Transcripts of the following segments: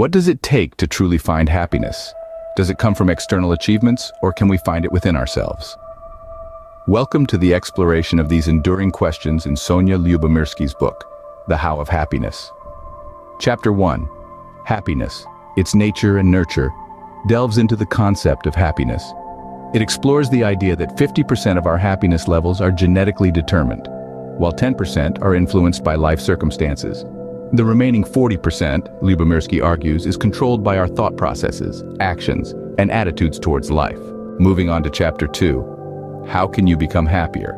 What does it take to truly find happiness? Does it come from external achievements, or can we find it within ourselves? Welcome to the exploration of these enduring questions in Sonja Lyubomirsky's book, The How of Happiness. Chapter 1. Happiness, its nature and nurture, delves into the concept of happiness. It explores the idea that 50% of our happiness levels are genetically determined, while 10% are influenced by life circumstances. The remaining 40%, Lyubomirsky argues, is controlled by our thought processes, actions, and attitudes towards life. Moving on to chapter 2. How can you become happier?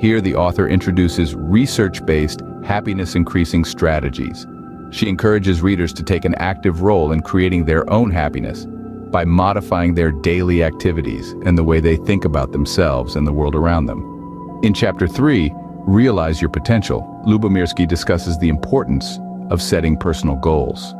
Here the author introduces research-based happiness-increasing strategies. She encourages readers to take an active role in creating their own happiness by modifying their daily activities and the way they think about themselves and the world around them. In Chapter 3, Realize Your Potential, Lyubomirsky discusses the importance of setting personal goals.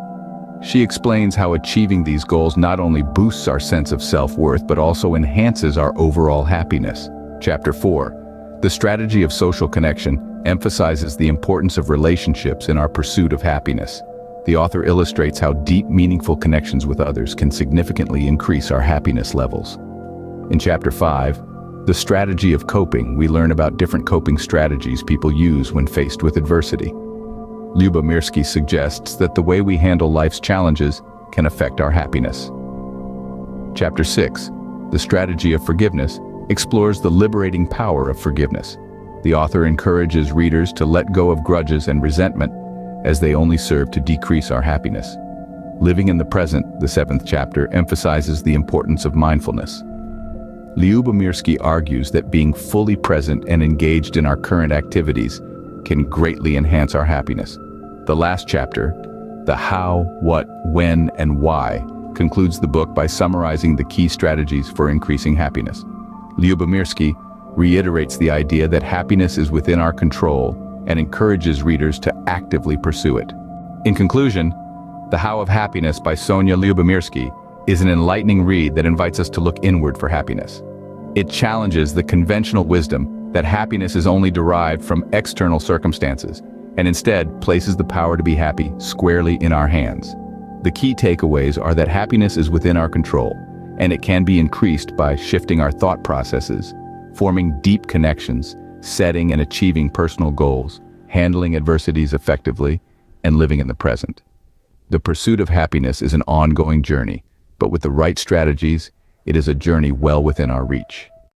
She explains how achieving these goals not only boosts our sense of self-worth but also enhances our overall happiness. Chapter 4. The strategy of social connection emphasizes the importance of relationships in our pursuit of happiness. The author illustrates how deep, meaningful connections with others can significantly increase our happiness levels. In Chapter 5, the strategy of coping, we learn about different coping strategies people use when faced with adversity. Lyubomirsky suggests that the way we handle life's challenges can affect our happiness. Chapter 6, The Strategy of Forgiveness, explores the liberating power of forgiveness. The author encourages readers to let go of grudges and resentment as they only serve to decrease our happiness. Living in the present, the seventh chapter, emphasizes the importance of mindfulness. Lyubomirsky argues that being fully present and engaged in our current activities can greatly enhance our happiness. The last chapter, the how, what, when, and why, concludes the book by summarizing the key strategies for increasing happiness. Lyubomirsky reiterates the idea that happiness is within our control and encourages readers to actively pursue it. In conclusion, The How of Happiness by Sonja Lyubomirsky is an enlightening read that invites us to look inward for happiness. It challenges the conventional wisdom that happiness is only derived from external circumstances, and instead places the power to be happy squarely in our hands. The key takeaways are that happiness is within our control, and it can be increased by shifting our thought processes, forming deep connections, setting and achieving personal goals, handling adversities effectively, and living in the present. The pursuit of happiness is an ongoing journey, but with the right strategies, it is a journey well within our reach.